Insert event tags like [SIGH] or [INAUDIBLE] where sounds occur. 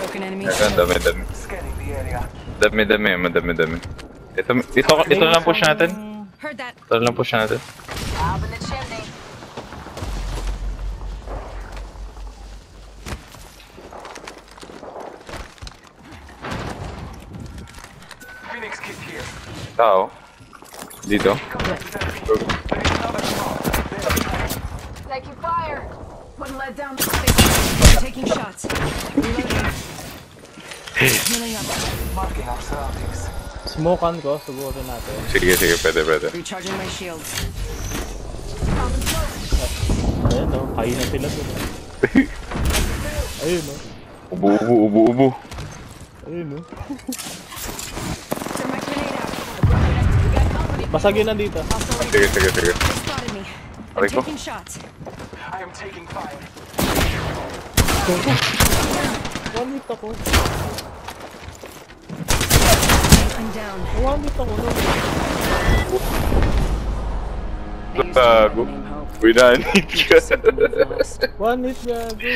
Broken enemy. Ayan, dami, dami. Dami, dami, madami, dami. Ito, ito, ito lang push natin. Ito lang push natin. Tao. Dito. Taking fire. One led down. Taking shots. Reloading. Healing up. Smokean ko, subukan natin. Sige, sige, pwede, pwede. Recharging my shields. Ayan o, kain na sila dun. [LAUGHS] Ayun o. Ubo, ubo, ubo, ubo. Ayun o. Basagin na dito. Sige, sige, sige. Taking shots. I am taking fire. One hit ako. I'm down. One hit ako. Gago. Wait na, hit ka. One hit, gago.